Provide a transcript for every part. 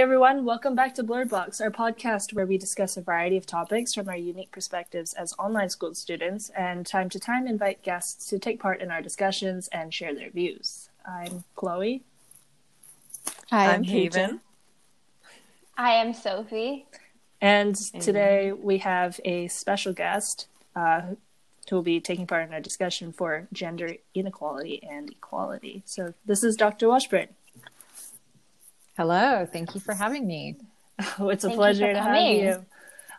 Hey everyone, welcome back to Blurred Box, our podcast where we discuss a variety of topics from our unique perspectives as online school students and time to time invite guests to take part in our discussions and share their views. I'm Chloe. Hi, I'm Haven. I am Sophie. And today we have a special guest uh, who will be taking part in our discussion for gender inequality and equality. So this is Dr. Washburn. Hello, thank you for having me. Oh, it's a Thank pleasure to have you.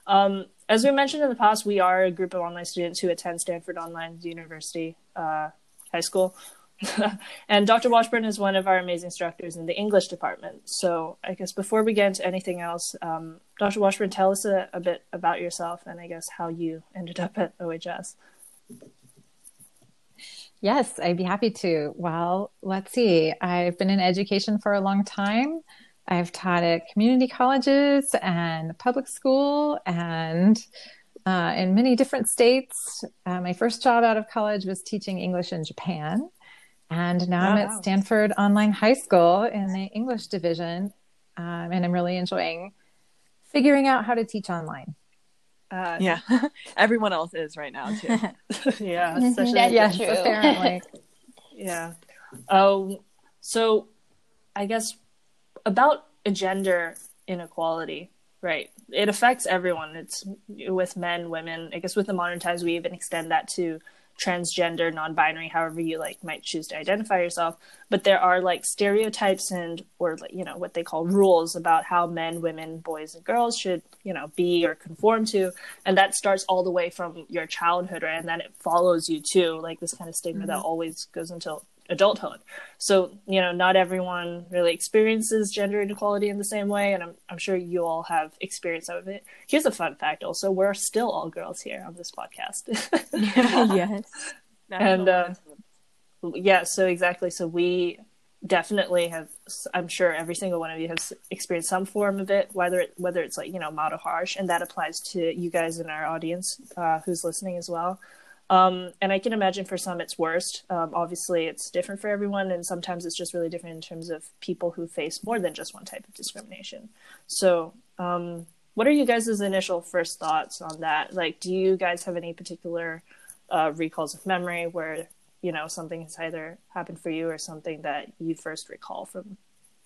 Um, as we mentioned in the past, we are a group of online students who attend Stanford Online University uh, High School. and Dr. Washburn is one of our amazing instructors in the English department. So, I guess before we get into anything else, um, Dr. Washburn, tell us a, a bit about yourself and I guess how you ended up at OHS. Yes, I'd be happy to. Well, let's see. I've been in education for a long time. I've taught at community colleges and public school and uh, in many different states. Uh, my first job out of college was teaching English in Japan. And now I'm Oh, at. Stanford Online High School in the English division. Um, and I'm really enjoying figuring out how to teach online. Uh, Yeah, everyone else is right now too. yeah, especially that's true. apparently. Yeah. Um, so I guess about gender inequality, right? It affects everyone. It's with men, women. I guess with the modern times, we even extend that to transgender, non-binary, however you like might choose to identify yourself. But there are like stereotypes and or like you know what they call rules about how men, women, boys, and girls should you know be or conform to, and that starts all the way from your childhood, right? And then it follows you too, like this kind of stigma that mm-hmm. always goes until adulthood. So, you know, not everyone really experiences gender inequality in the same way, and I'm, I'm sure you all have experience of it. Here's a fun fact also we're still all girls here on this podcast. yes. And, uh, yeah, so exactly. So we definitely have, I'm sure every single one of you has experienced some form of it, whether it, whether it's like, you know, mild or harsh, and that applies to you guys in our audience uh, who's listening as well. Um, and I can imagine for some it's worst. Um, obviously, it's different for everyone, and sometimes it's just really different in terms of people who face more than just one type of discrimination. So, um, what are you guys' initial first thoughts on that? Like, do you guys have any particular uh, recalls of memory where you know something has either happened for you or something that you first recall from,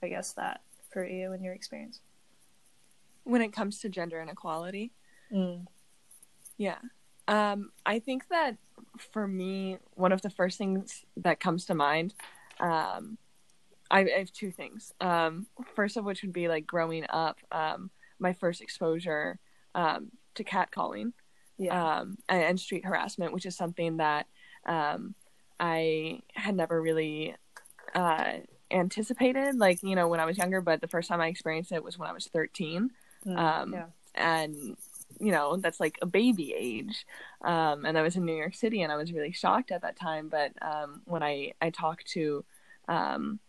I guess that for you in your experience? when it comes to gender inequality, Mm. yeah, um, I think that for me, one of the first things that comes to mind, um, I, I have two things. Um, first of which would be like growing up, um, my first exposure um, to catcalling. Yeah. um, and, and street harassment, which is something that um, I had never really uh, anticipated. Like you know, when I was younger, but the first time I experienced it was when I was thirteen, Mm. um, yeah. and you know that's like a baby age. Um, and I was in New York City, and I was really shocked at that time. But um, when I I talked to um,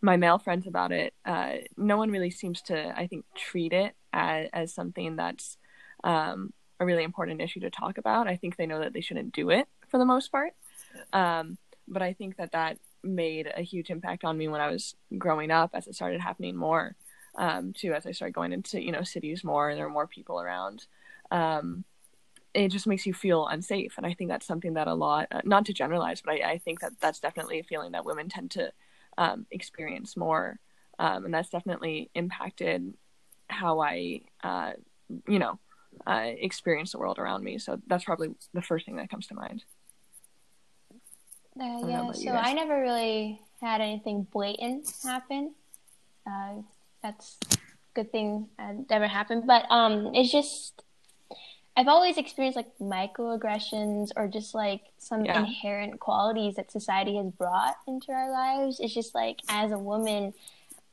my male friends about it, uh, no one really seems to, I think, treat it as, as something that's um, a really important issue to talk about. I think they know that they shouldn't do it for the most part. Um, but I think that that made a huge impact on me when I was growing up as it started happening more, um, too, as I started going into, you know, cities more and there are more people around. Um, it just makes you feel unsafe. And I think that's something that a lot, uh, not to generalize, but I, I think that that's definitely a feeling that women tend to um, experience more. Um, and that's definitely impacted how I, uh, you know, uh, experience the world around me. So that's probably the first thing that comes to mind. Uh, yeah, so. I never really had anything blatant happen. Uh, that's a good thing uh, never happened. But um, it's just I've always experienced like microaggressions or just like some Yeah. inherent qualities that society has brought into our lives. It's just like as a woman,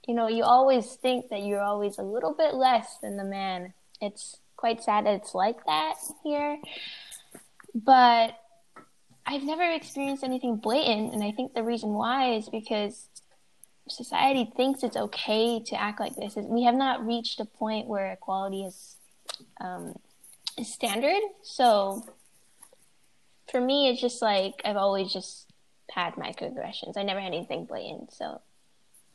you know, you always think that you're always a little bit less than the man. It's quite sad that it's like that here. But I've never experienced anything blatant, and I think the reason why is because society thinks it's okay to act like this. We have not reached a point where equality is um, is standard. So for me, it's just like I've always just had microaggressions. I never had anything blatant. So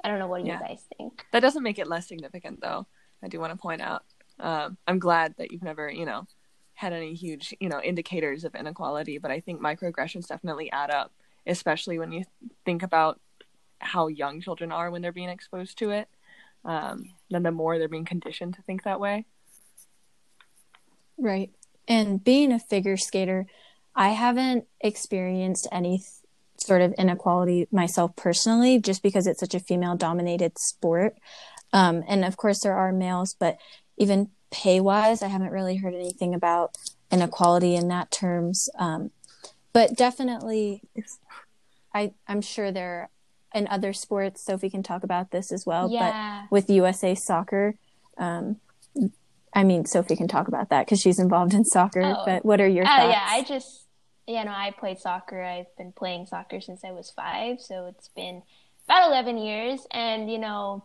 I don't know what Yeah. you guys think. That doesn't make it less significant, though. I do want to point out. Um, I'm glad that you've never, you know, had any huge, you know, indicators of inequality, but I think microaggressions definitely add up, especially when you think about how young children are when they're being exposed to it. Um, then the more they're being conditioned to think that way. Right. And being a figure skater, I haven't experienced any th- sort of inequality myself personally, just because it's such a female dominated sport. Um, and of course, there are males, but even pay wise, I haven't really heard anything about inequality in that terms. Um, but definitely, I, I'm sure there in other sports, Sophie can talk about this as well. Yeah. But with USA Soccer, um, I mean, Sophie can talk about that because she's involved in soccer. Oh. But what are your Oh thoughts? yeah, I just yeah, no, I played soccer. I've been playing soccer since I was five, so it's been about eleven years, and you know,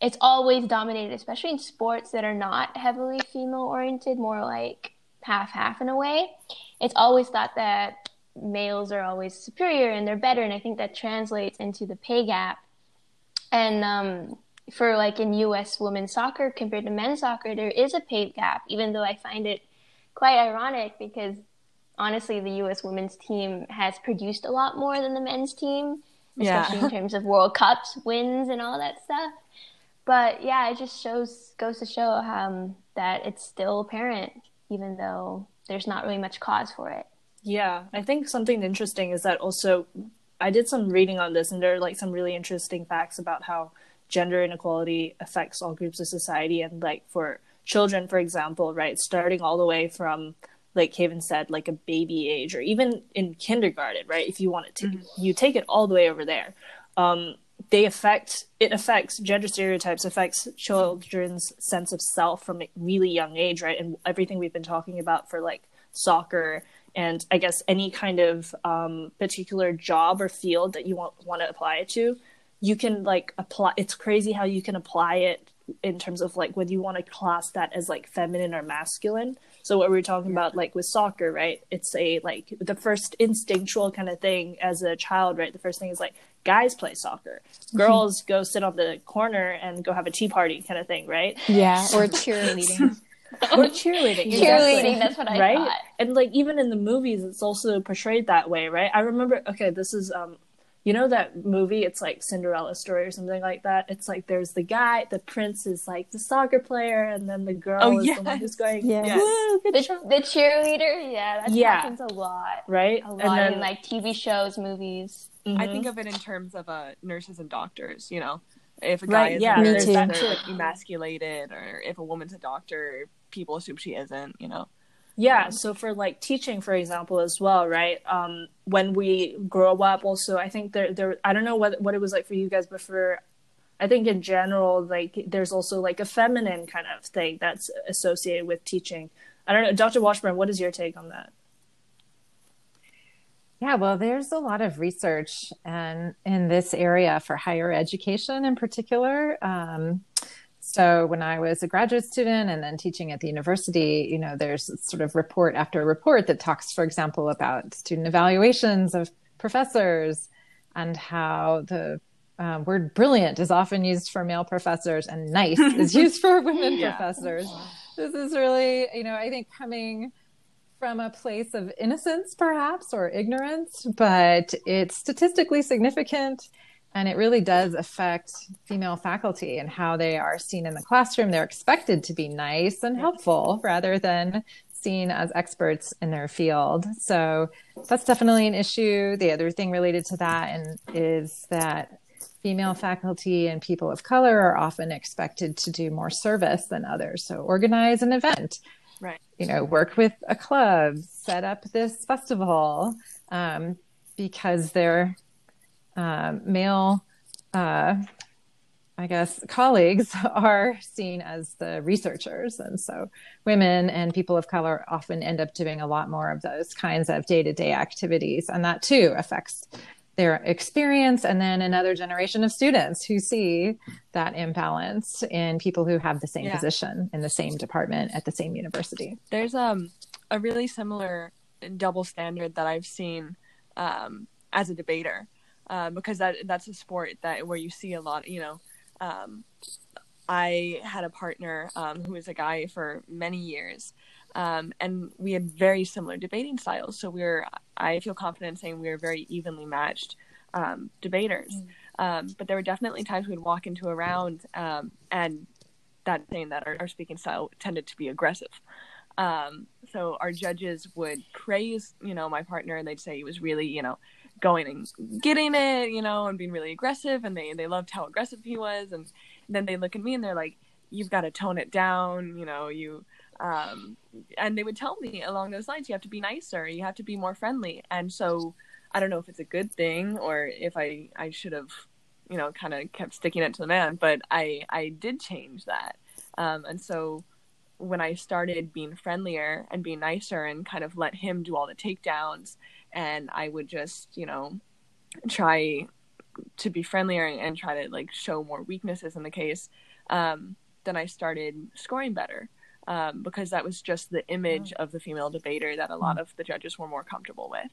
it's always dominated, especially in sports that are not heavily female oriented, more like half half in a way. It's always thought that males are always superior and they're better, and I think that translates into the pay gap. And um, for like in U.S. women's soccer compared to men's soccer, there is a pay gap, even though I find it quite ironic because honestly, the U.S. women's team has produced a lot more than the men's team, Yeah. especially in terms of World Cups wins and all that stuff. But yeah, it just shows goes to show um, that it's still apparent, even though there's not really much cause for it. Yeah, I think something interesting is that also I did some reading on this, and there are like some really interesting facts about how gender inequality affects all groups of society, and like for children, for example, right, starting all the way from like Haven said, like a baby age, or even in kindergarten, right? If you want it to, you take it all the way over there. Um, they affect it affects gender stereotypes affects children's sense of self from a really young age right and everything we've been talking about for like soccer and i guess any kind of um, particular job or field that you want want to apply it to you can like apply it's crazy how you can apply it in terms of like whether you want to class that as like feminine or masculine. So what we were talking about like with soccer right? It's a like the first instinctual kind of thing as a child right? The first thing is like guys play soccer. Girls go sit on the corner and go have a tea party kind of thing right? Yeah, or cheerleading. or cheerleading exactly. Cheerleading, that's what I right? thought. and like even in the movies it's also portrayed that way right? I remember okay this is um you know that movie it's like cinderella story or something like that it's like there's the guy the prince is like the soccer player and then the girl Oh, is the one who's going Yes. Yes. woo The, the cheerleader, yeah, that Yeah. happens a lot. right A lot and then in like TV shows, movies. I mhm. think of it in terms of uh, nurses and doctors, you know. If a guy Right, is yeah, a nurse, they're like emasculated, or if a woman's a doctor, people assume she isn't, you know. Yeah, so for like teaching, for example, as well, right? Um, when we grow up, also, I think there, there, I don't know what what it was like for you guys, but for, I think in general, like there's also like a feminine kind of thing that's associated with teaching. I don't know, Dr. Washburn, what is your take on that? Yeah, well, there's a lot of research and in this area for higher education in particular. Um, so when I was a graduate student and then teaching at the university, you know, there's sort of report after report that talks, for example, about student evaluations of professors and how the uh, word brilliant is often used for male professors and nice is used for women Yeah. professors. This is really, you know, I think coming from a place of innocence, perhaps, or ignorance, but it's statistically significant. And it really does affect female faculty and how they are seen in the classroom. They're expected to be nice and helpful rather than seen as experts in their field. So that's definitely an issue. The other thing related to that and is that female faculty and people of color are often expected to do more service than others. So organize an event, Right. you know, work with a club, set up this festival, um, because they're um, male, uh, I guess, colleagues are seen as the researchers. And so women and people of color often end up doing a lot more of those kinds of day to day activities. And that too affects their experience. And then another generation of students who see that imbalance in people who have the same Yeah. position in the same department at the same university. There's um a really similar double standard that I've seen um, as a debater. Uh, because that that's a sport that where you see a lot. You know, um, I had a partner um, who was a guy for many years, um, and we had very similar debating styles. So we are I feel confident saying we were very evenly matched um, debaters. Mm. Um, but there were definitely times we'd walk into a round um, and that saying that our, our, speaking style tended to be aggressive. Um, so our judges would praise, you know, my partner, and they'd say he was really, you know, going and getting it, you know, and being really aggressive, and they they loved how aggressive he was, and then they look at me and they're like, "You've got to tone it down," you know, you. Um, and they would tell me along those lines, you have to be nicer, you have to be more friendly, and so I don't know if it's a good thing or if I I should have you know kind of kept sticking it to the man, but I I did change that, um, and so when I started being friendlier and being nicer and kind of let him do all the takedowns, and I would just you know try to be friendlier and, try to like show more weaknesses in the case, um, then I started scoring better. Um, because that was just the image of the female debater that a lot of the judges were more comfortable with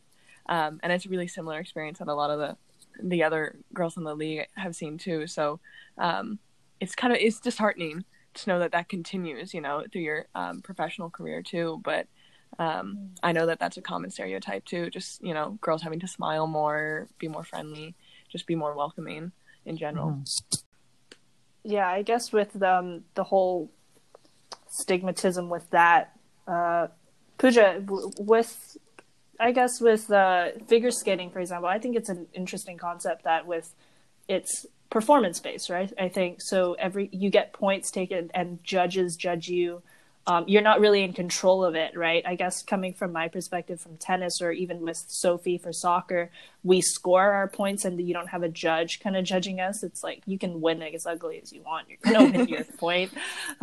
um, and it's a really similar experience that a lot of the the other girls in the league have seen too. So um, it's kind of it's disheartening to know that that continues, you know, through your um, professional career too. But um, I know that that's a common stereotype too. Just you know, girls having to smile more, be more friendly, just be more welcoming in general. Mm-hmm. Yeah, I guess with the, um, the whole stigmatism with that, uh, Pooja, w- with I guess with uh, figure skating, for example, I think it's an interesting concept that with it's performance based, right? I think so. Every you get points taken, and judges judge you um, you're not really in control of it, right? I guess coming from my perspective from tennis or even with Sophie for soccer, we score our points and you don't have a judge kind of judging us. It's like you can win it as ugly as you want. You're going to win your point.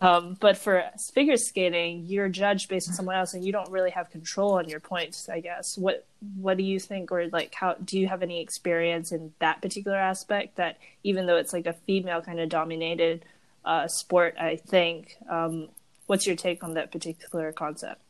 Um, but for figure skating, you're judged based on someone else and you don't really have control on your points, I guess. What what do you think or like how do you have any experience in that particular aspect that even though it's like a female kind of dominated uh, sport, I think um, what's your take on that particular concept?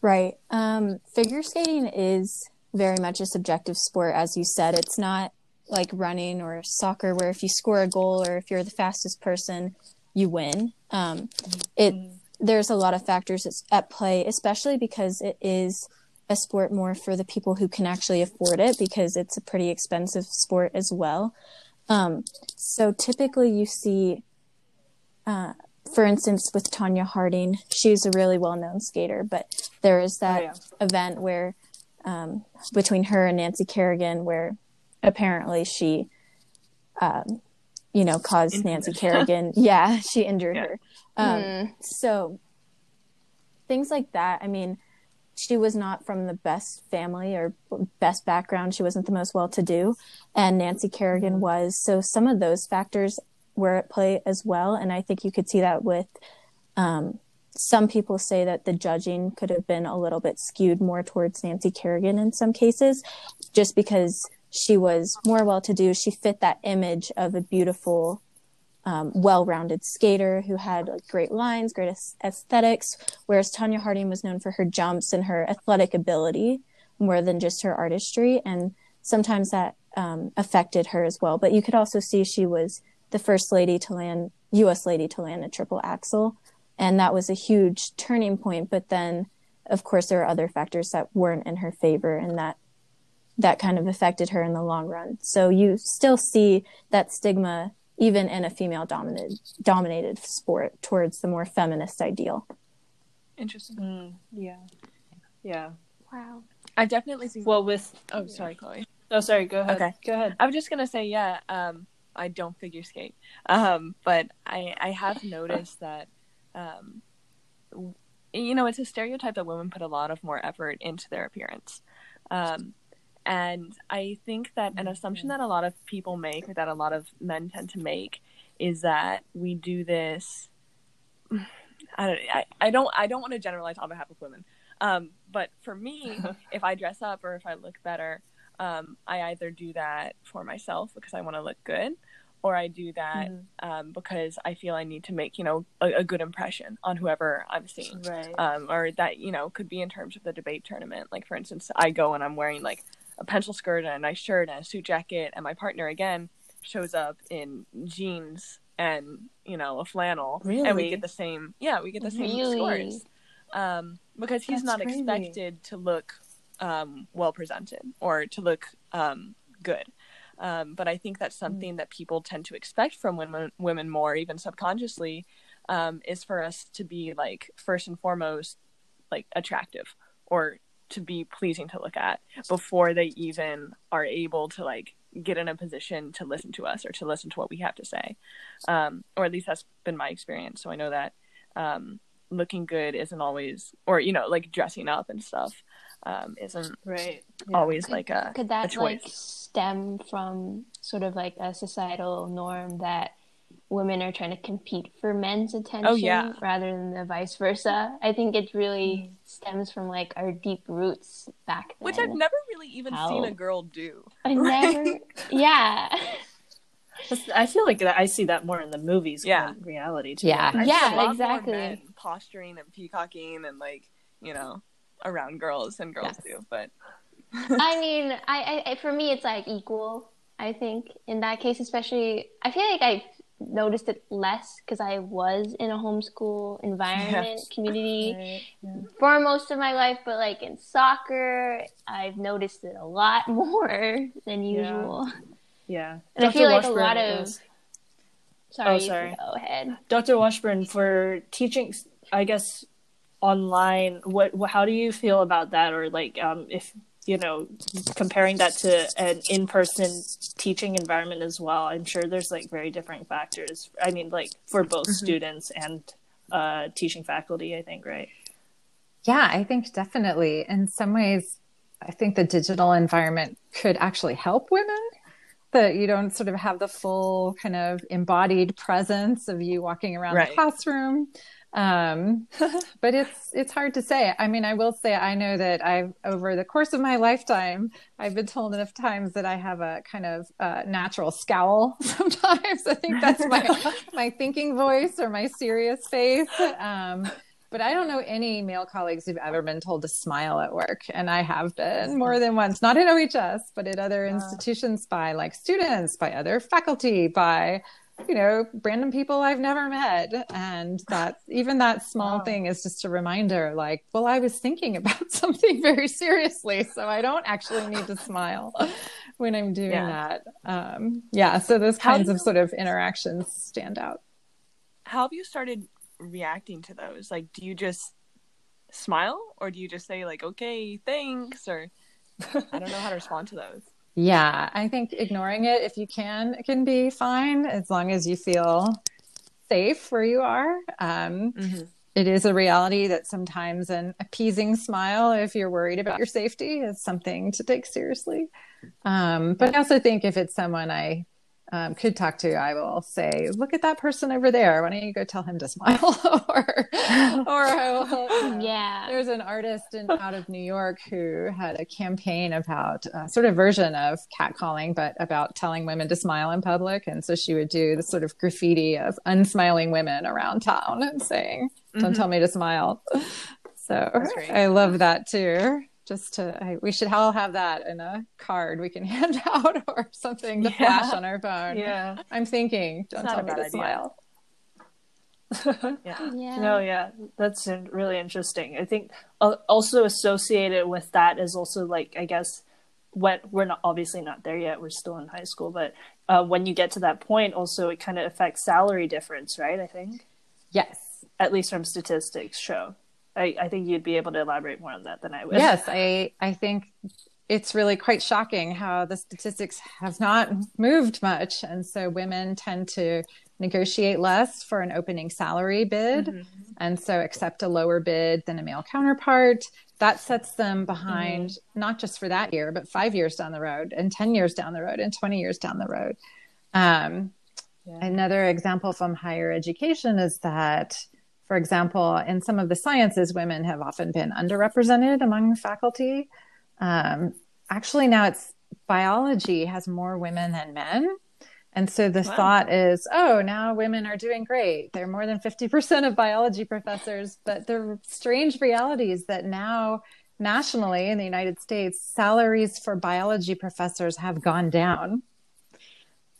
Right. Um, figure skating is very much a subjective sport, as you said. It's not like running or soccer, where if you score a goal or if you're the fastest person, you win. Um, it mm-hmm. there's a lot of factors at play, especially because it is a sport more for the people who can actually afford it, because it's a pretty expensive sport as well. Um, so typically, you see uh, for instance, with Tonya Harding, she's a really well known skater, but there is that oh, yeah. event where um, between her and Nancy Kerrigan, where apparently she, um, you know, caused injured. Nancy Kerrigan, yeah, she injured yeah. her. Um, mm. So things like that. I mean, she was not from the best family or best background. She wasn't the most well to do, and Nancy Kerrigan mm. was. So some of those factors were at play as well. And I think you could see that with um, some people say that the judging could have been a little bit skewed more towards Nancy Kerrigan in some cases, just because she was more well to do. She fit that image of a beautiful, um, well rounded skater who had like, great lines, great aesthetics, whereas Tonya Harding was known for her jumps and her athletic ability more than just her artistry. And sometimes that um, affected her as well. But you could also see she was the first lady to land, U.S. lady to land a triple axel. And that was a huge turning point. But then, of course, there are other factors that weren't in her favor and that that kind of affected her in the long run. So you still see that stigma even in a female dominated dominated sport towards the more feminist ideal. Interesting. Mm, yeah. Yeah. Wow. I definitely see. Well, with oh, sorry, Chloe. Oh, sorry. Go ahead. Okay, go ahead. I was just gonna say, yeah. Um, I don't figure skate. Um, but I I have noticed that um, you know, it's a stereotype that women put a lot of more effort into their appearance. Um, and I think that an assumption that a lot of people make, or that a lot of men tend to make, is that we do this. I don't. I, I don't. I don't want to generalize on behalf of women. Um, but for me, if I dress up or if I look better, um, I either do that for myself because I want to look good, or I do that mm-hmm. um, because I feel I need to make you know a, a good impression on whoever I'm seeing, right. um, or that you know could be in terms of the debate tournament. Like for instance, I go and I'm wearing like a pencil skirt and a nice shirt and a suit jacket, and my partner again shows up in jeans and you know a flannel, and we get the same. Yeah, we get the same Really? scores um, because he's That's not crazy. expected to look um, well presented or to look um, good. Um, but I think that's something that people tend to expect from women, women more, even subconsciously, um, is for us to be like first and foremost like attractive or to be pleasing to look at before they even are able to like get in a position to listen to us or to listen to what we have to say um, or at least that's been my experience so i know that um, looking good isn't always or you know like dressing up and stuff um, isn't Right. Yeah. always like a, Could a that choice like stem from sort of like a societal norm that women are trying to compete for men's attention Oh, yeah. rather than the vice versa? I think it really Mm. stems from like our deep roots back then. which i've never really even seen a girl do I never, yeah, I feel like I see that more in the movies Yeah. than reality too. Yeah. Yeah, a lot more exactly. posturing and peacocking and like you know around girls and girls Yes. do but I mean, I, I, for me, it's like equal. I think in that case, especially, I feel like I noticed it less because I was in a homeschool environment, community Right. Yeah. for most of my life. But like in soccer, I've noticed it a lot more than usual. Yeah. And I feel like a lot of- was- Sorry, Oh, sorry. go ahead. Dr. Washburn for teaching, I guess online. What? wh- How do you feel about that? Or like, um, if you know, comparing that to an in-person teaching environment as well. I'm sure there's like very different factors. I mean, like for both students and uh, teaching faculty. I think, right? Yeah, I think definitely. In some ways, I think the digital environment could actually help women. That you don't sort of have the full kind of embodied presence of you walking around Right. the classroom. Um, but it's it's hard to say. I mean, I will say I know that I've over the course of my lifetime, I've been told enough times that I have a kind of uh, natural scowl. Sometimes I think that's my my thinking voice or my serious face. Um, but I don't know any male colleagues who've ever been told to smile at work. And I have been more than once, not at OHS, but at other institutions by like students, by other faculty, by, you know, random people I've never met. And that even that small Wow. thing is just a reminder like, well, I was thinking about something very seriously. So I don't actually need to smile when I'm doing Yeah. that. Um, yeah. So those How kinds of you- sort of interactions stand out. how have you started reacting to those like do you just smile or do you just say like okay thanks or i don't know how to respond to those Yeah, I think ignoring it if you can can be fine as long as you feel safe where you are. Um, it is a reality that sometimes an appeasing smile, if you're worried about your safety, is something to take seriously. Um, but I also think if it's someone I um, could talk to, I will say, "Look at that person over there. Why don't you go tell him to smile?" or, or I will, Yeah. there's an artist in, out of New York who had a campaign about a sort of version of catcalling, but about telling women to smile in public. And so she would do the sort of graffiti of unsmiling women around town and saying, "Don't tell me to smile." So I love that too. Just to, I, we should all have that in a card we can hand out or something to Yeah. flash on our phone. Yeah. I'm thinking, don't tell me to idea. smile. yeah Yeah. No, yeah, that's in- really interesting. I think uh, also associated with that is also like I guess when we're not obviously not there yet. We're still in high school, but uh, when you get to that point, also it kind of affects salary difference, right? I think Yes. at least from statistics show. I, I think you'd be able to elaborate more on that than I would. yes i i think it's really quite shocking how the statistics have not moved much. And so women tend to negotiate less for an opening salary bid and so accept a lower bid than a male counterpart. That sets them behind not just for that year but five years down the road and 10 years down the road and 20 years down the road. Um, Yeah. Another example from higher education is that, for example, in some of the sciences, women have often been underrepresented among faculty. Um, actually, now it's biology has more women than men. And so the Wow. thought is, oh, now women are doing great. They're more than 50% of biology professors. But the strange reality is that now nationally in the United States, salaries for biology professors have gone down.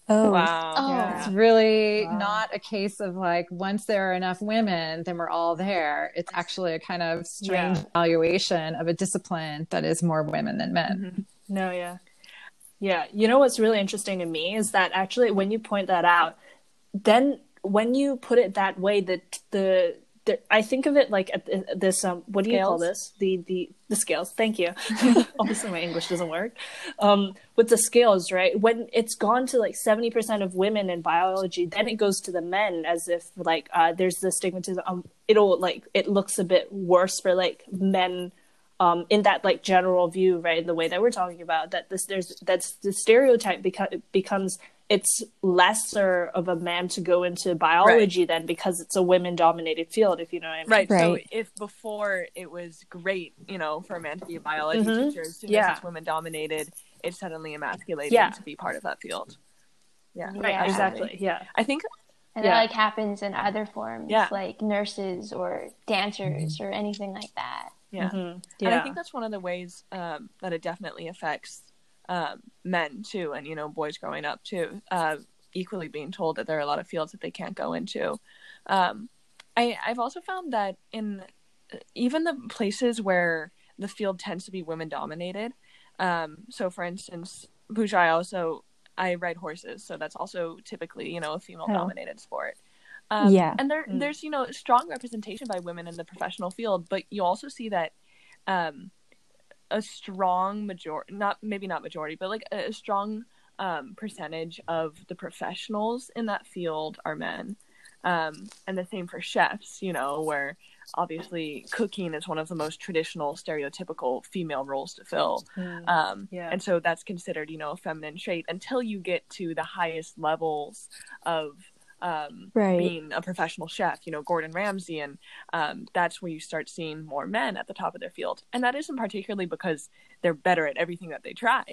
Oh, Wow. Oh. Yeah. It's really Wow. not a case of like once there are enough women, then we're all there. It's actually a kind of strange Yeah. evaluation of a discipline that is more women than men. Mhm. No, yeah. Yeah. You know what's really interesting to me is that actually when you point that out, then when you put it that way, the the, the I think of it like at this um what do you call this? The the the scales. Thank you. Obviously my English doesn't work. Um with the scales, right? When it's gone to like 70% of women in biology, then it goes to the men as if like uh there's the stigmatism um it'll like it looks a bit worse for like men um, in that like general view, right? In the way that we're talking about that this there's that's the stereotype beca- becomes it's lesser of a man to go into biology then because it's a women dominated field, if you know what I mean. Right. So if before it was great, you know, for a man to be a biology Mhm. teacher, as soon Yeah. as it's women dominated, it's suddenly emasculating Yeah. to be part of that field. Yeah. Right, Yeah. exactly. Yeah. I think And Yeah. that like happens in other forms, Yeah. like nurses or dancers or anything like that. yeah. Mhm. And I think that's one of the ways um, that it definitely affects um, men too, and you know, boys growing up too, uh, equally being told that there are a lot of fields that they can't go into. Um, I, I've also found that in even the places where the field tends to be women dominated. Um, so, for instance, Pooja, I also I ride horses, so that's also typically you know a female dominated sport. Um, Yeah. and there Mm. there's you know strong representation by women in the professional field, but you also see that um, a strong majority, not maybe not majority, but like a, a strong um, percentage of the professionals in that field are men. Um, and the same for chefs, you know, where obviously cooking is one of the most traditional, stereotypical female roles to fill. Mm. Um, Yeah. And so that's considered, you know, a feminine trait until you get to the highest levels of um, Right. being a professional chef, you know, Gordon Ramsay. And um, that's where you start seeing more men at the top of their field. And that isn't particularly because they're better at everything that they try.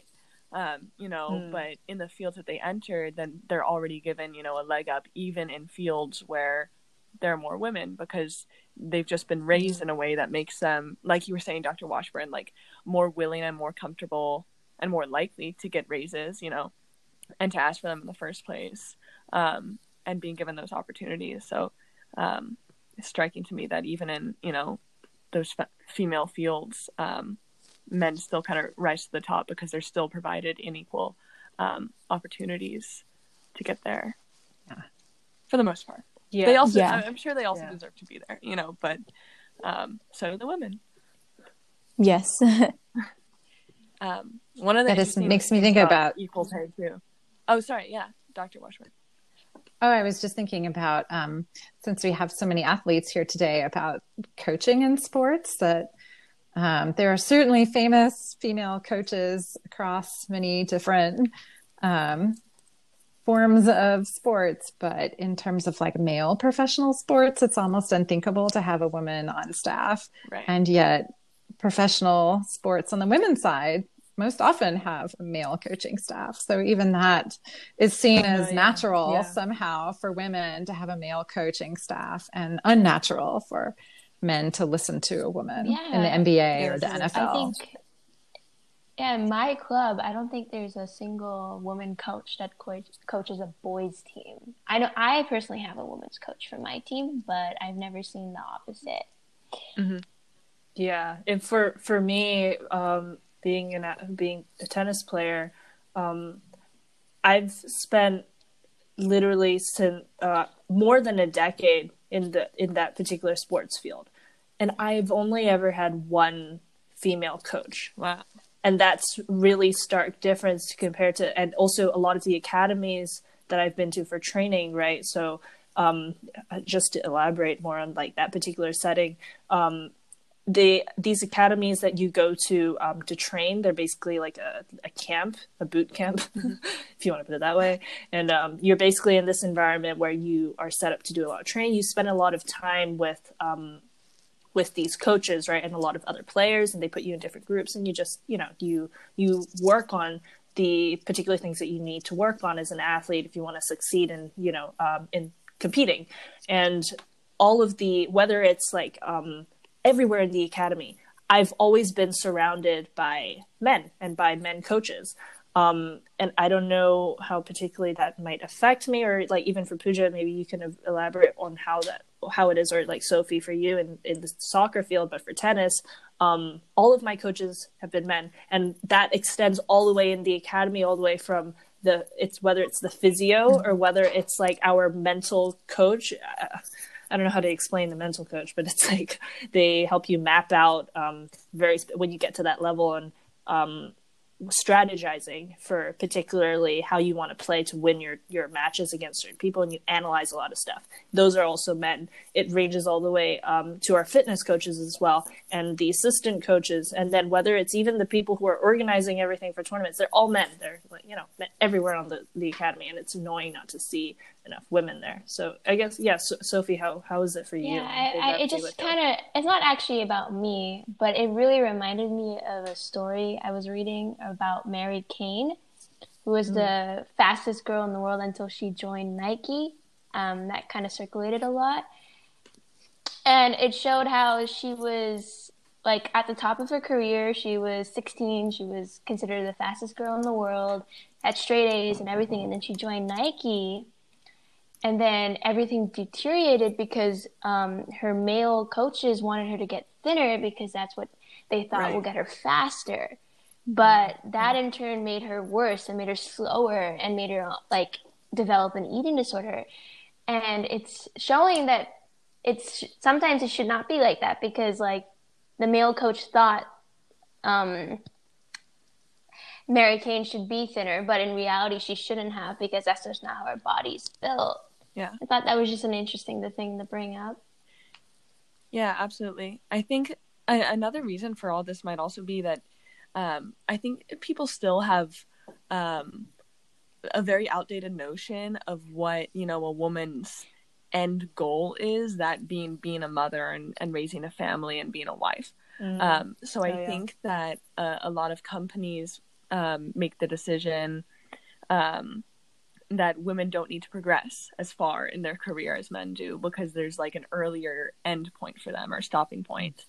Um, you know, Mm. but in the fields that they enter, then they're already given, you know, a leg up, even in fields where there are more women because they've just been raised in a way that makes them, like you were saying, Dr. Washburn, like more willing and more comfortable and more likely to get raises, you know, and to ask for them in the first place, um, and being given those opportunities. So um, it's striking to me that even in, you know, those fe- female fields, um, men still kind of rise to the top because they're still provided unequal um, opportunities to get there. Yeah. For the most part. Yeah. They also, Yeah. I'm sure they also Yeah. deserve to be there, you know, but um, so do the women. Yes. Um, one of the That just makes me things think about- equal pay too. Oh, sorry, yeah, Dr. Washburn. Oh, I was just thinking about um, since we have so many athletes here today about coaching in sports that um, there are certainly famous female coaches across many different um, forms of sports, but in terms of like male professional sports, it's almost unthinkable to have a woman on staff. Right. And yet, professional sports on the women's side most often have male coaching staff. So even that is seen Oh, as yeah. natural Yeah. somehow for women to have a male coaching staff and unnatural for men to listen to a woman in the Yeah. NBA or the it is. NFL. I think, yeah, in my club, I don't think there's a single woman coach that co- coaches a boys team. I know I personally have a women's coach for my team, but I've never seen the opposite. Yeah, and for for me, um, being an a- being a tennis player, um, I've spent literally since uh, more than a decade in the in that particular sports field, and I've only ever had one female coach. Wow. and that's really stark difference compared to and also a lot of the academies that i've been to for training right? So um just to elaborate more on like that particular setting um the these academies that you go to um, to train they're basically like a, a camp a boot camp if you want to put it that way. And um, you're basically in this environment where you are set up to do a lot of training. You spend a lot of time with um, with these coaches right and a lot of other players and they put you in different groups and you just you know you you work on the particular things that you need to work on as an athlete if you want to succeed in you know um, in competing. And all of the whether it's like um, everywhere in the academy I've always been surrounded by men and by men coaches. Um, and I don't know how particularly that might affect me, or like even for Pooja, maybe you can elaborate on how that how it is, or like Sophie for you in in the soccer field, but for tennis, um, all of my coaches have been men, and that extends all the way in the academy, all the way from the it's whether it's the physio or whether it's like our mental coach. I don't know how to explain the mental coach, but it's like they help you map out um, very when you get to that level and um, strategizing for particularly how you want to play to win your your matches against certain people and you analyze a lot of stuff. Those are also men. It ranges all the way um, to our fitness coaches as well and the assistant coaches. And then whether it's even the people who are organizing everything for tournaments they're all men. They're you know everywhere on the, the academy and it's annoying not to see enough women there so i guess yeah so, sophie how how is it for you yeah I, I, it just kind of it's not actually about me but it really reminded me of a story i was reading about Mary Cain, who was mm. the fastest girl in the world until she joined Nike. Um, that kind of circulated a lot. And it showed how she was like at the top of her career. She was 16. She was considered the fastest girl in the world, had straight A's and everything. And then she joined Nike. And then everything deteriorated because um, her male coaches wanted her to get thinner because that's what they thought right. will get her faster. But that in turn made her worse and made her slower and made her like develop an eating disorder. And it's showing that it's sometimes it should not be like that because like the male coach thought um, Mary Cain should be thinner, but in reality she shouldn't have because that's just not how her body's built. Yeah. I thought that was just an interesting thing to bring up. Yeah, absolutely. I think another reason for all this might also be that um, I think people still have um, a very outdated notion of what you know a woman's end goal is that being being a mother and, and raising a family and being a wife mm. um, so i oh, yeah. think that uh, a lot of companies um, make the decision um, that women don't need to progress as far in their career as men do because there's like an earlier end point for them or stopping point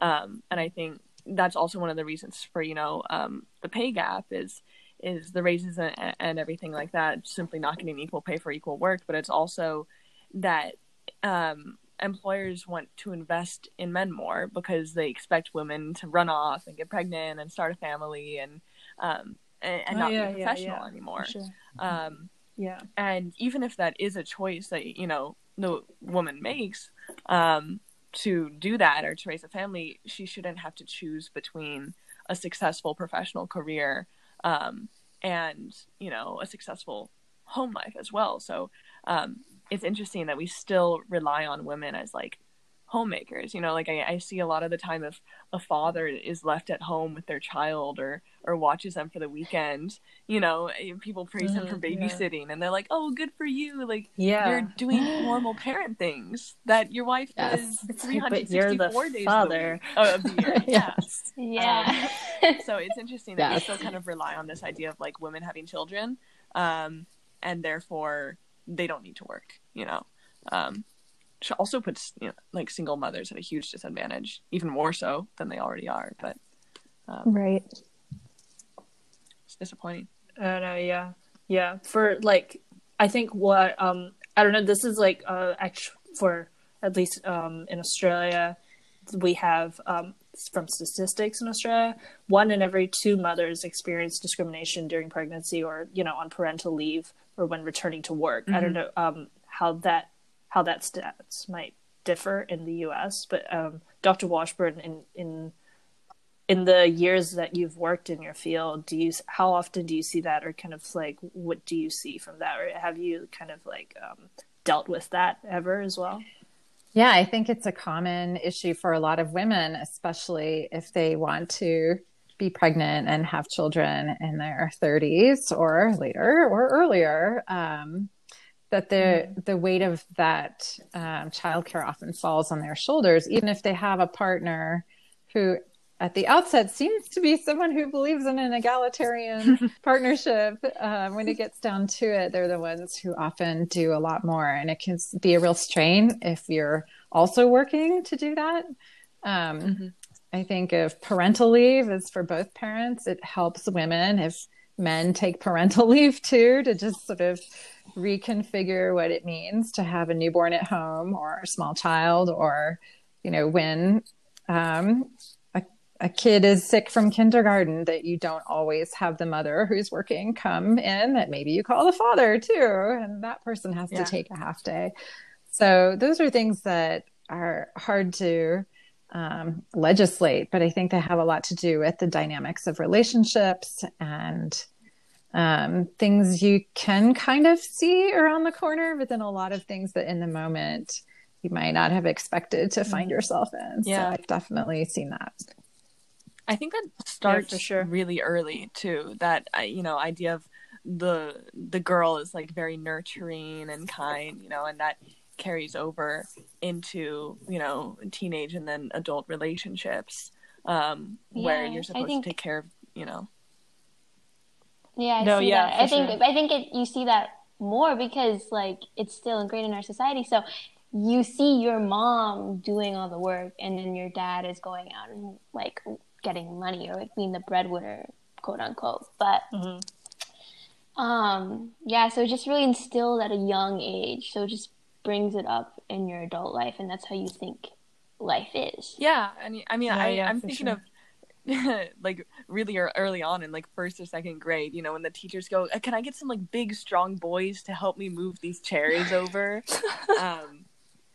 um, and i think that's also one of the reasons for you know um, the pay gap is is the raises and, and, everything like that simply not getting equal pay for equal work but it's also that um, employers want to invest in men more because they expect women to run off and get pregnant and start a family and um, and, and oh, not yeah, be professional yeah, yeah. anymore sure. um, yeah and even if that is a choice that you know the woman makes um, to do that or to raise a family, she shouldn't have to choose between a successful professional career um, and you know a successful home life as well. So um, it's interesting that we still rely on women as like homemakers. You know, like I, I see a lot of the time if a father is left at home with their child or or watches them for the weekend, you know, eh, people praise mm, him for mm-hmm, babysitting yeah. and they're like, "Oh, good for you! Like, yeah. you're doing normal parent things that your wife yes. does 364 days father. Oh, of the year. yes. Yeah. Um, so it's interesting that yes. we still kind of rely on this idea of like women having children, um, and therefore they don't need to work. You know. Um, also puts you know, like single mothers at a huge disadvantage, even more so than they already are. But um, right, it's disappointing. I don't know, yeah, yeah. For like, I think what um I don't know. This is like uh actually for at least um in Australia, we have um from statistics in Australia, one in every two mothers experience discrimination during pregnancy or you know on parental leave or when returning to work. Mm-hmm. I don't mm-hmm. know um how that how that stats might differ in the U.S. But um, Dr. Washburn, in in in the years that you've worked in your field, do you how often do you see that, or kind of like what do you see from that, or have you kind of like um, dealt with that ever as well? Yeah, I think it's a common issue for a lot of women, especially if they want to be pregnant and have children in their 30s or later or earlier. Um, that the mm. the weight of that um, childcare often falls on their shoulders, even if they have a partner who, at the outset, seems to be someone who believes in an egalitarian partnership. Uh, when it gets down to it, they're the ones who often do a lot more, and it can be a real strain if you're also working to do that. Um, mm-hmm. I think if parental leave is for both parents, it helps women if men take parental leave too to just sort of reconfigure what it means to have a newborn at home or a small child or you know when um, a, a kid is sick from kindergarten that you don't always have the mother who's working come in that maybe you call the father too and that person has Yeah. to take a half day so those are things that are hard to um, legislate, but I think they have a lot to do with the dynamics of relationships and um, things you can kind of see around the corner, but then a lot of things that in the moment you might not have expected to find yourself in. Yeah. So I've definitely seen that. I think that starts for sure. really early too. That uh, you know idea of the the girl is like very nurturing and kind, you know, and that carries over into you know teenage and then adult relationships um, where you're supposed think- to take care of you know. Yeah, I No, see yeah, that. I think sure. I think it, you see that more because like it's still ingrained in our society. So you see your mom doing all the work, and then your dad is going out and like getting money or like being the breadwinner, quote unquote. But Mhm. um, yeah, so just really instilled at a young age. So just brings it up in your adult life, and that's how you think life is. Yeah, I mean, I mean, Yeah, I, yeah, I'm thinking sure. of like really early on in like first or second grade, you know, when the teachers go, "Uh, "Can I get some like big, strong boys to help me move these cherries over?" um,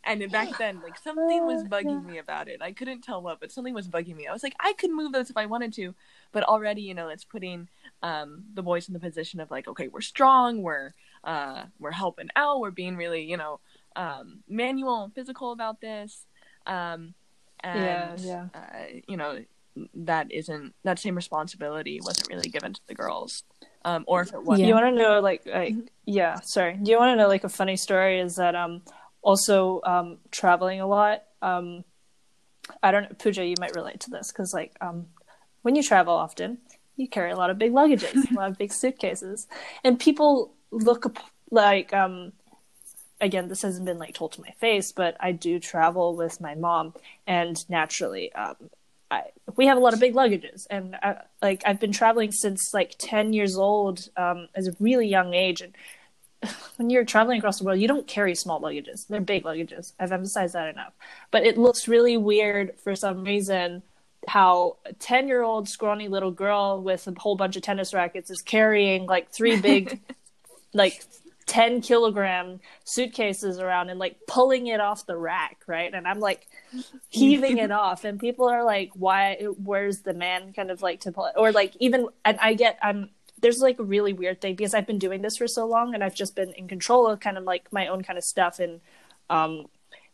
and then back then, like something was bugging me about it. I couldn't tell what, but something was bugging me. I was like, I could move those if I wanted to, but already, you know, it's putting um, the boys in the position of like, okay, we're strong, we're uh, we're helping out, we're being really, you know, um, manual and physical about this. Um, and Yeah, Uh, you know that isn't that same responsibility wasn't really given to the girls um or if it was Yeah. You want to know, like, like, yeah. Sorry. Do you want to know, like, a funny story? Is that um also um traveling a lot. Um, I don't know, Pooja, you might relate to this because, like, um, when you travel often, you carry a lot of big luggages, a lot of big suitcases, and people look like um. Again, this hasn't been like told to my face, but I do travel with my mom, and naturally, um, I, we have a lot of big luggages and I, like i've been traveling since like 10 years old um, as a really young age and when you're traveling across the world you don't carry small luggages. They're big luggages. I've emphasized that enough. But it looks really weird for some reason how a 10 year old scrawny little girl with a whole bunch of tennis rackets is carrying like three big like 10 kilogram suitcases around and like pulling it off the rack right? And i'm like heaving it off and people are like why where's the man kind of like to pull it? Or like even and i get i'm there's like a really weird thing because i've been doing this for so long and i've just been in control of kind of like my own kind of stuff and um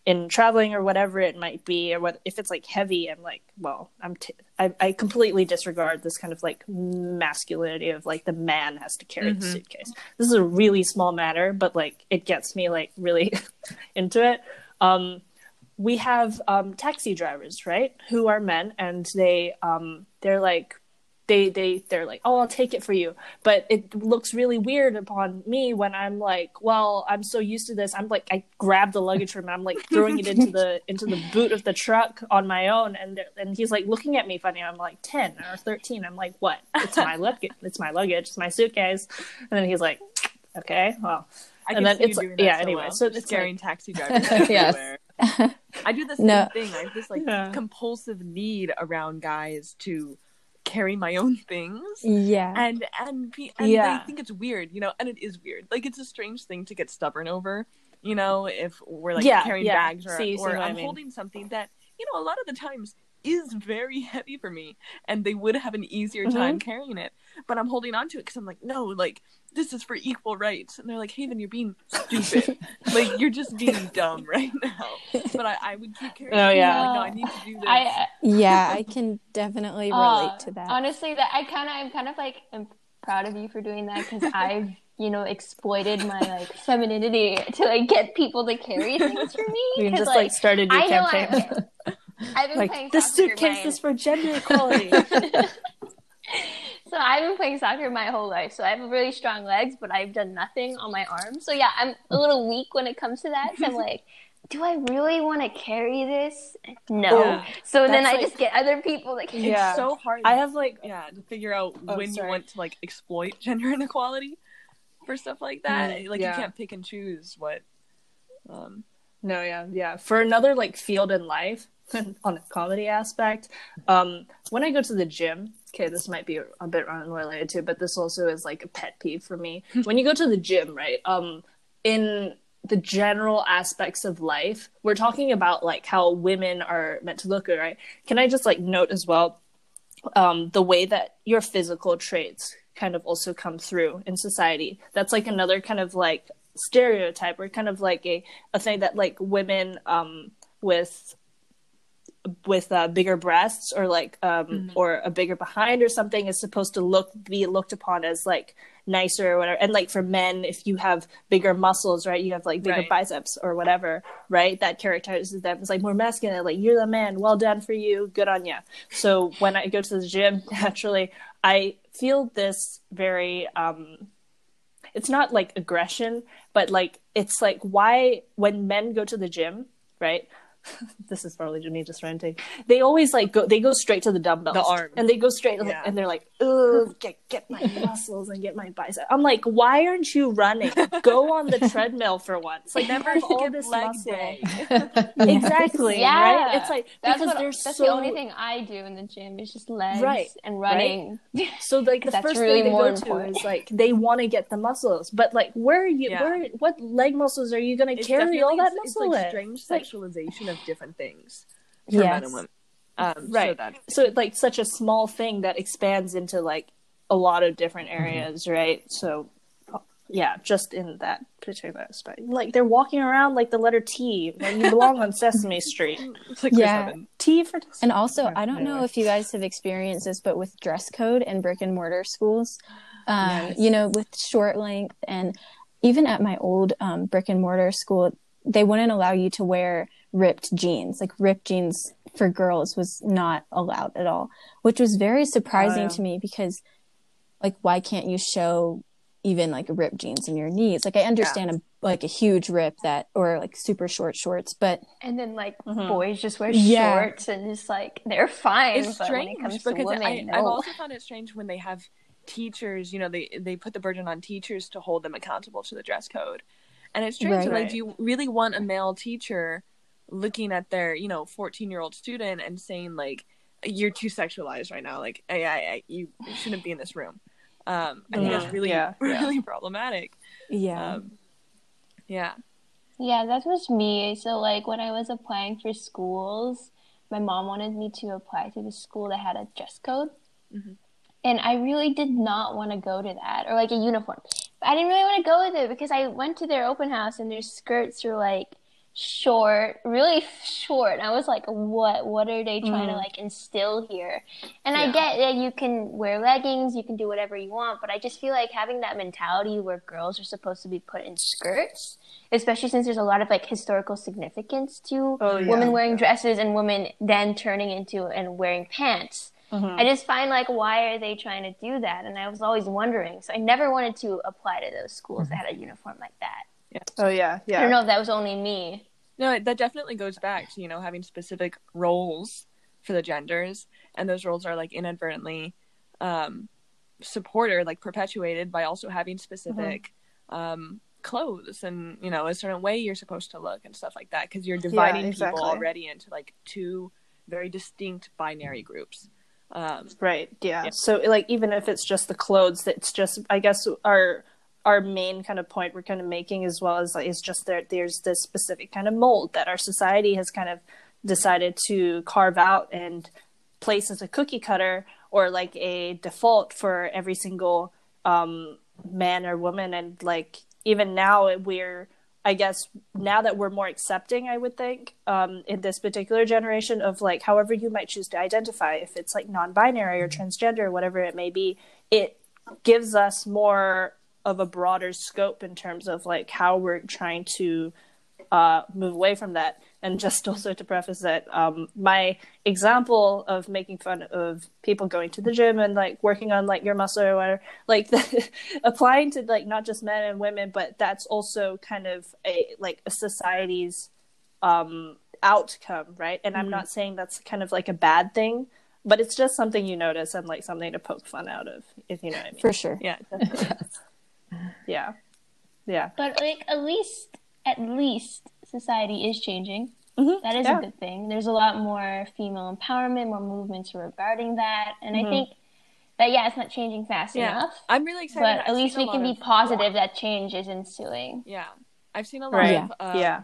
in traveling or whatever it might be or what if it's like heavy i'm like well i'm t- I, I completely disregard this kind of like masculinity of like the man has to carry the suitcase. This is a really small matter but like it gets me like really into it. Um we have um taxi drivers right who are men and they um they're like they they they're like oh i'll take it for you. But it looks really weird upon me when i'm like well i'm so used to this. I'm like i grab the luggage from him. I'm like throwing it into the into the boot of the truck on my own. And and he's like looking at me funny. I'm like 10 or 13 i'm like what? It's my luggage. It's my luggage. It's my suitcase. And then he's like okay well. I And then it's- that yeah, so anyway, well. so it's scaring like- taxi drivers Yes. I do the same No. thing. I have this like Yeah. compulsive need around guys to carry my own things. Yeah. And and pe- and Yeah. they think it's weird, you know, and it is weird. Like it's a strange thing to get stubborn over, you know, if we're like Yeah, carrying yeah. bags or, See- see or what I I'm mean. holding something that, you know, a lot of the times is very heavy for me and they would have an easier Mm-hmm. time carrying it. But I'm holding on to it because I'm like, no, like this is for equal rights. And they're like, Haven, you're being stupid. like you're just being dumb right now. But I, I would keep carrying Oh, yeah. I'm like, no, I need to do this. I yeah, I can definitely relate Uh, to that. Honestly, that I kind of, I'm kind of like, I'm proud of you for doing that because I've, you know, exploited my like femininity to like get people to carry things for me. you can 'cause, just like start a new I know campaign I, I've been playing like this soccer suitcase is for gender equality So I've been playing soccer my whole life. So I have really strong legs, but I've done nothing on my arms. So yeah, I'm a little weak when it comes to that. So I'm like, do I really want to carry this? No. Yeah. So then I like- just get other people that can. Yeah. It's so hard. I have like yeah to figure out Oh, when sorry. you want to like exploit gender inequality for stuff like that. Mm, like yeah. you can't pick and choose what. Um, No, yeah, yeah. For another like field in life, on a comedy aspect, um, when I go to the gym, okay, this might be a bit unrelated to, but this also is like a pet peeve for me. when you go to the gym, right? Um, in the general aspects of life, we're talking about like how women are meant to look, right? Can I just like note as well, um, the way that your physical traits kind of also come through in society. That's like another kind of like stereotype or kind of like a, a thing that like women um with with uh, bigger breasts or like um or a bigger behind or something is supposed to look be looked upon as like nicer or whatever. And like for men if you have bigger muscles right you have like bigger Right. biceps or whatever right that characterizes them. As like more masculine like you're the man well done for you good on you so when i go to the gym naturally i feel this very um it's not like aggression but like it's like why when men go to the gym right this is probably me just ranting they always like go they go straight to the dumbbells The arm. and they go straight Yeah. and they're like oh get, get my muscles and get my bicep i'm like why aren't you running go on the treadmill for once like never have all skip this leg muscle day. exactly Yeah. right it's like That's because what, they're that's so the only thing I do in the gym is just legs Right, and running. So like the That's first really thing they more go to is like they want to get the muscles, but like where are you? Yeah. Where what leg muscles are you going to it's carry all that muscle it's like with? strange Like- sexualization of different things for men and women. Um, So Right. that So it's like such a small thing that expands into like a lot of different Mm-hmm. areas, right? So yeah, just in that particular aspect, like they're walking around like the letter T when you belong on Sesame Street. it's like Yeah. T for And also, I don't know if you guys have experienced this, but with dress code and brick and mortar schools, um, Yes. you know, with short length, and even at my old um, brick and mortar school, they wouldn't allow you to wear ripped jeans. Like ripped jeans for girls was not allowed at all, which was very surprising Oh, yeah. to me because, like, why can't you show even like ripped jeans in your knees? Like, I understand a like a huge rip that, or like super short shorts, but And then like Mhm. boys just wear Yeah. shorts and just like they're fine. It's but when strange it comes because to women, I, no. I've also found it strange when they have teachers. You know, they they put the burden on teachers to hold them accountable to the dress code, and it's strange. Right. Like, Right. do you really want a male teacher looking at their you know fourteen year old student and saying like, "You're too sexualized right now. Like, I, I, I you shouldn't be in this room." Um, I think Mhm. that's really Yeah, yeah. really problematic. yeah. Um, yeah. Yeah, that was me. So like when I was applying for schools, my mom wanted me to apply to the school that had a dress code. Mhm. And I really did not want to go to that or like a uniform. But I didn't really want to go with it because I went to their open house and their skirts were like short, really short. I was like, what what are they trying to Mm. like instill here? And I get that you can wear leggings, you can do whatever you want, but I just feel like having that mentality where girls are supposed to be put in skirts, especially since there's a lot of like historical significance to Oh, yeah. women wearing dresses and women then turning into and wearing pants. Mhm. I just find like why are they trying to do that? And I was always wondering. So I never wanted to apply to those schools that had a uniform like that. Oh yeah, yeah. I don't know if that was only me. No, that definitely goes back to you know having specific roles for the genders, and those roles are like inadvertently um, supported, like perpetuated by also having specific um, clothes and you know a certain way you're supposed to look and stuff like that because you're dividing exactly. people already into like two very distinct binary groups. Um, Right. Yeah. Yeah. So like even if it's just the clothes, it's just I guess our our main kind of point we're kind of making as well as is just that there's this specific kind of mold that our society has kind of decided to carve out and place as a cookie cutter or like a default for every single um, man or woman. And like even now we're I guess now that we're more accepting, I would think, um, in this particular generation of like however you might choose to identify, if it's like non-binary or transgender, or whatever it may be, it gives us more of a broader scope in terms of like how we're trying to uh, move away from that. And just also to preface that, um, my example of making fun of people going to the gym and like working on like your muscle or whatever, like the, applying to like not just men and women, but that's also kind of a like a society's um, outcome, right? And I'm not saying that's kind of like a bad thing, but it's just something you notice and like something to poke fun out of, if you know what I mean. For sure. Yeah, definitely. Yeah, yeah, But like at least at least society is changing. Mhm. That is Yeah. a good thing. There's a lot more female empowerment, more movements regarding that, and Mhm. I think that yeah, it's not changing fast yeah. enough. I'm really excited. But I've at least we can lot be of- positive that change is ensuing. Yeah, I've seen a lot right, of uh, yeah,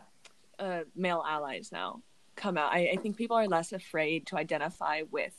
uh, male allies now come out. I, I think people are less afraid to identify with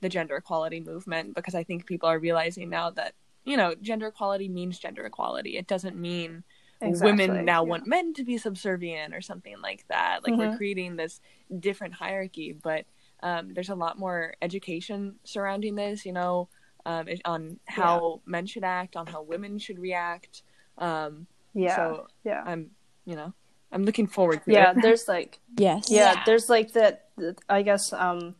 the gender equality movement because I think people are realizing now that you know gender equality means gender equality. It doesn't mean Exactly, women now yeah. want men to be subservient or something like that. Like we're Mhm. creating this different hierarchy, but um, there's a lot more education surrounding this. You know, um, on how men should act, on how women should react. Um, yeah, So yeah, I'm, you know, I'm looking forward to yeah. it. There's like Yes. yeah, Yeah. there's like that i guess um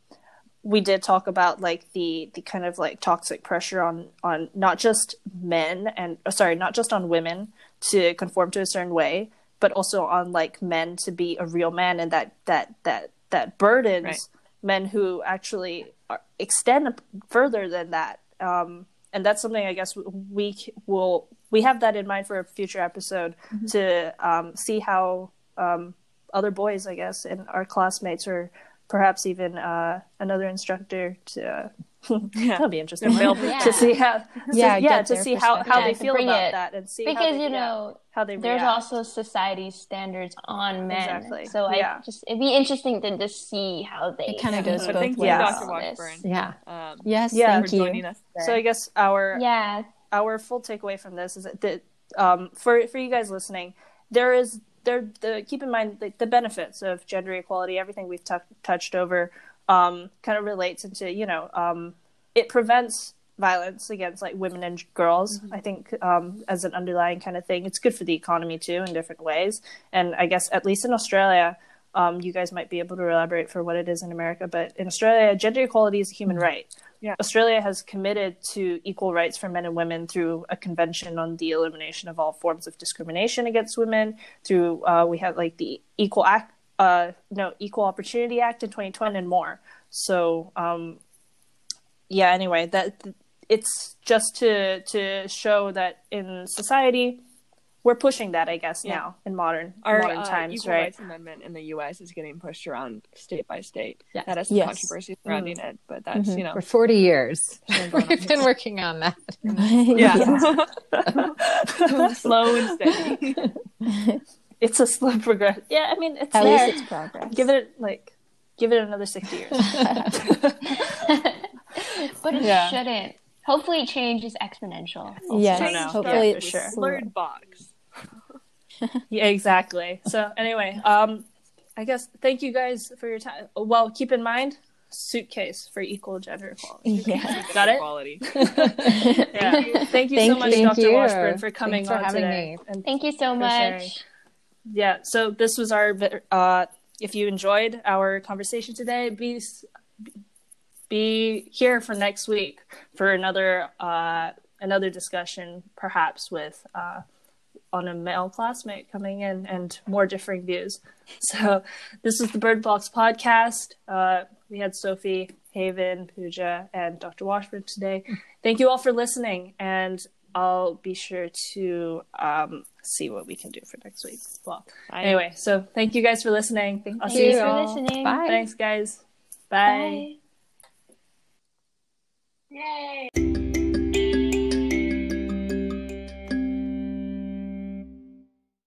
we did talk about like the the kind of like toxic pressure on on not just men and oh, sorry not just on women to conform to a certain way but also on like men to be a real man and that that that that burdens Right. men who actually are, extend further than that um and that's something i guess we will we have that in mind for a future episode to um see how um other boys, I guess, and our classmates, or perhaps even uh, another instructor to. Uh, Yeah. That'll be interesting Yeah. to see how, Yeah, yeah, yeah, to see how, how perspective. they feel about it- that and see how Because they, you yeah, know, how they there's react. also society's standards on men. Exactly. So I just it'd be interesting to just see how they It kinda goes But both thank you, ways. Yeah. Dr. all. Washburn, Yeah. um, Yes. Yeah, thank for you. us. So I guess our Yeah. our full takeaway from this is that, that um, for for you guys listening, there is there the keep in mind the, the benefits of gender equality. Everything we've tou touched over um, kind of relates into you know um, it prevents violence against like women and girls. I think um, as an underlying kind of thing, it's good for the economy too in different ways. And I guess at least in Australia. Um, you guys might be able to elaborate for what it is in America, but in Australia, gender equality is a human right. Australia has committed to equal rights for men and women through a convention on the elimination of all forms of discrimination against women. Through uh, we have like the Equal Act, uh, no Equal Opportunity Act in 2020 and more. So um, yeah, anyway, that it's just to to show that in society we're pushing that, I guess, Yeah. now in modern Our modern uh, times, Equal right? Rights Amendment in the U.S. is getting pushed around state by state. Yes. That has some Yes. controversy surrounding it, but that's you know For 40 years. been going on We've been working on that. yeah, slow and steady. It's a slow progress. Yeah, I mean, it's At there. least it's progress. give it like give it another 60 years. But it Yeah. shouldn't. Hopefully change is exponential. Yes. I. Hopefully Yeah, for it's sure. slow. Box. Yeah, exactly. So anyway, um, I guess thank you guys for your time. Well, keep in mind, suitcase for equal gender equality. Yeah. Got it? Quality. Yeah. Thank you so much, you. Dr. Thank you. Washburn, for coming Thanks for on having today. me. And Thank you so For sharing. much. yeah, so this was our. Uh, if you enjoyed our conversation today, be be here for next week for another uh, another discussion, perhaps with uh, on a male classmate coming in and more differing views. So this is the Blurred Box podcast. Uh, we had Sophie, Haven, Pooja, and Dr. Washburn today. Thank you all for listening, and I'll be sure to um, see what we can do for next week. Well, anyway, so thank you guys for listening. I'll see you for all. listening. Bye. Thanks, guys. Bye. Bye. Yay.